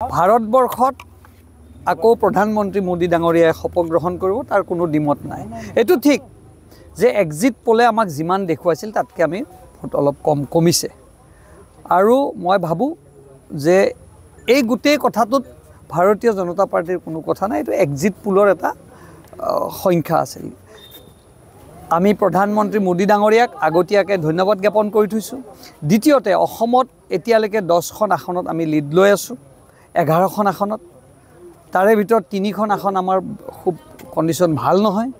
ভাৰতবৰ্ষত আকৌ প্ৰধানমন্ত্ৰী মোদী ডাঙৰীয়াই শপত গ্ৰহণ কৰিব তাৰ কোনো দ্বিমত নাই। এইটো ঠিক যে এক্সিট পলে আমাক যিমান দেখুৱাইছিল তাতকৈ আমি ভোট অলপ কম কমিছে। আৰু মই ভাবোঁ যে এই গোটেই কথাটোত ভাৰতীয় জনতা পাৰ্টীৰ কোনো কথা নাই এইটো এক্সিট পোলৰ এটা সংখ্যা আছিল। আমি প্ৰধানমন্ত্ৰী মোদী ডাঙৰীয়াক আগতীয়াকৈ ধন্যবাদ জ্ঞাপন কৰি থৈছোঁ। দ্বিতীয়তে অসমত এতিয়ালৈকে দহখন আসনত আমি লিড লৈ আছোঁ। এঘাৰখন আসনত। তাৰে ভিতৰত তিনিখন আসন আমাৰ খুব কণ্ডিশ্যন ভাল নহয়।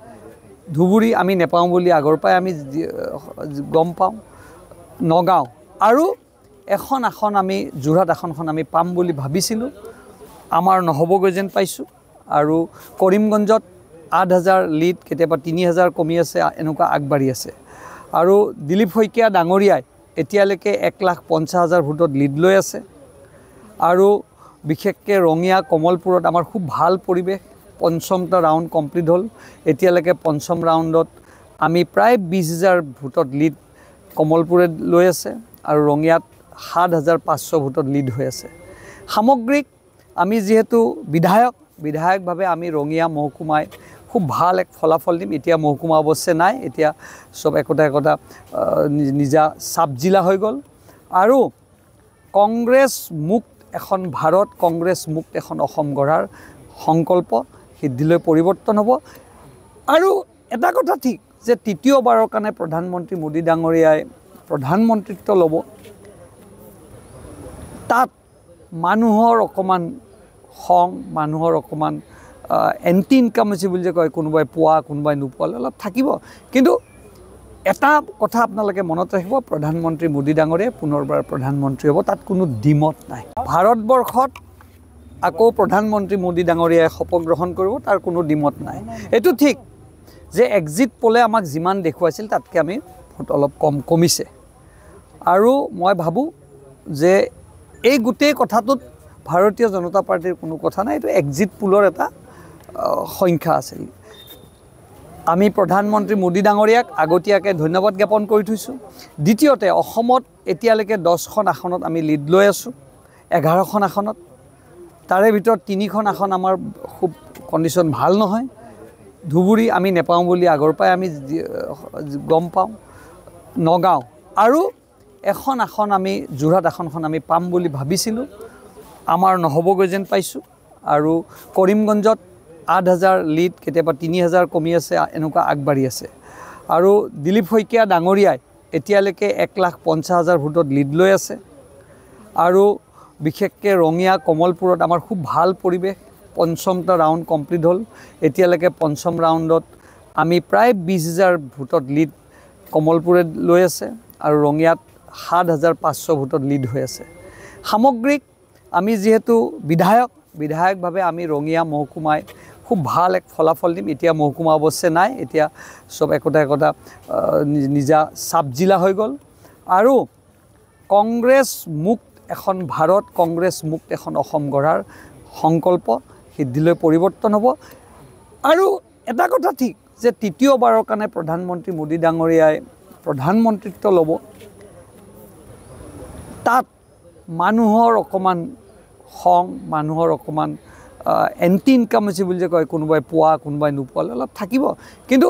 ধুবুৰী আমি নেপাওঁ বুলি আগৰ পৰাই আমি গম পাওঁ। নগাঁও। আৰু এখন আসন আমি যোৰহাট আসনখন আমি পাম বুলি ভাবিছিলোঁ। আমাৰ নহ'বগৈ যেন পাইছোঁ। আৰু কৰিমগঞ্জত আঠ হাজাৰ লিড কেতিয়াবা তিনি হাজাৰ কমি আছে এনেকুৱা আগবাঢ়ি আছে। আৰু দিলীপ শইকীয়া ডাঙৰীয়াই এতিয়ালৈকে এক লাখ পঞ্চাছ হাজাৰ ভোটত লিড লৈ আছে। আৰু বিশেষকৈ ৰঙিয়া কমলপুৰত আমাৰ খুব ভাল পৰিৱেশ। পঞ্চমটা ৰাউণ্ড কমপ্লিট হ'ল। এতিয়ালৈকে পঞ্চম ৰাউণ্ডত আমি প্ৰায় বিছ হাজাৰ ভোটত লিড কমলপুৰে লৈ আছে আৰু ৰঙিয়াত সাত হাজাৰ পাঁচশ ভোটত লিড হৈ আছে। সামগ্ৰিক আমি যিহেতু বিধায়ক বিধায়কভাৱে আমি ৰঙিয়া মহকুমাই খুব ভাল এক ফলাফল দিম। এতিয়া মহকুমা অৱশ্যে নাই এতিয়া চব একোটা একোটা নিজা চাব জিলা হৈ গ'ল। আৰু কংগ্ৰেছ মুক্ত এখন ভাৰত কংগ্ৰেছ মুক্ত এখন অসম গঢ়াৰ সংকল্প সিদ্ধিলৈ পৰিৱৰ্তন হ'ব। আৰু এটা কথা ঠিক যে তৃতীয়বাৰৰ কাৰণে প্ৰধানমন্ত্ৰী মোদী ডাঙৰীয়াই প্ৰধানমন্ত্ৰীত্ব ল'ব। তাত মানুহৰ অকণমান খং মানুহৰ অকণমান এণ্টি ইনকামেচি বুলি যে কয় কোনোবাই পোৱা কোনোবাই নোপোৱালে অলপ থাকিব। কিন্তু এটা কথা আপোনালোকে মনত ৰাখিব প্ৰধানমন্ত্ৰী মোদী ডাঙৰীয়াই পুনৰবাৰ প্ৰধানমন্ত্ৰী হ'ব তাত কোনো দ্বিমত নাই। ভাৰতবৰ্ষত আকৌ প্ৰধানমন্ত্ৰী মোদী ডাঙৰীয়াই শপত গ্ৰহণ কৰিব তাৰ কোনো দ্বিমত নাই। এইটো ঠিক যে এক্সিট পলে আমাক যিমান দেখুৱাইছিল তাতকৈ আমি ভোট অলপ কম কমিছে। আৰু মই ভাবোঁ যে এই গোটেই কথাটোত ভাৰতীয় জনতা পাৰ্টীৰ কোনো কথা নাই এইটো এক্সিট পোলৰ এটা সংখ্যা আছিল। আমি প্ৰধানমন্ত্ৰী মোদী ডাঙৰীয়াক আগতীয়াকৈ ধন্যবাদ জ্ঞাপন কৰি থৈছোঁ। দ্বিতীয়তে অসমত এতিয়ালৈকে দহখন আসনত আমি লিড লৈ আছোঁ এঘাৰখন আসনত। তাৰে ভিতৰত তিনিখন আসন আমাৰ খুব কণ্ডিশ্যন ভাল নহয়। ধুবুৰী আমি নেপাওঁ বুলি আগৰ পৰাই আমি গম পাওঁ। নগাঁও। আৰু এখন আসন আমি যোৰহাট আসনখন আমি পাম বুলি ভাবিছিলোঁ। আমাৰ নহ'বগৈ যেন পাইছোঁ। আৰু কৰিমগঞ্জত আঠ হাজাৰ লিড কেতিয়াবা তিনি হাজাৰ কমি আছে এনেকুৱা আগবাঢ়ি আছে। আৰু দিলীপ শইকীয়া ডাঙৰীয়াই এতিয়ালৈকে এক লাখ পঞ্চাছ হাজাৰ ভোটত লিড লৈ আছে। আৰু বিশেষকৈ ৰঙিয়া কমলপুৰত আমাৰ খুব ভাল পৰিৱেশ পঞ্চমটা ৰাউণ্ড কমপ্লিট হ'ল। এতিয়ালৈকে পঞ্চম ৰাউণ্ডত আমি প্ৰায় বিছ হাজাৰ ভোটত লিড কমলপুৰে লৈ আছে আৰু ৰঙিয়াত সাত হাজাৰ পাঁচশ ভোটত লিড হৈ আছে। সামগ্ৰিক আমি যিহেতু বিধায়ক বিধায়কভাৱে আমি ৰঙিয়া মহকুমাই খুব ভাল এক ফলাফল দিম। এতিয়া মহকুমা অৱশ্যে নাই এতিয়া চব একোটা একোটা নিজা চাব জিলা হৈ গ'ল। আৰু কংগ্ৰেছ মুক্ত এখন ভাৰত কংগ্ৰেছ মুক্ত এখন অসম গঢ়াৰ সংকল্প সিদ্ধিলৈ পৰিৱৰ্তন হ'ব। আৰু এটা কথা ঠিক যে তৃতীয়বাৰৰ কাৰণে প্ৰধানমন্ত্ৰী মোদী ডাঙৰীয়াই প্ৰধানমন্ত্ৰীত্ব ল'ব। তাত মানুহৰ অকণমান খং মানুহৰ অকণমান এণ্টি ইনকামেচি বুলি যে কয় কোনোবাই পোৱা কোনোবাই নোপোৱালে অলপ থাকিব। কিন্তু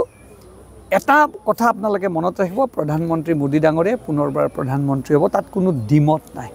এটা কথা আপোনালোকে মনত ৰাখিব প্ৰধানমন্ত্ৰী মোদী ডাঙৰীয়াই পুনৰবাৰ প্ৰধানমন্ত্ৰী হ'ব তাত কোনো দ্বিমত নাই।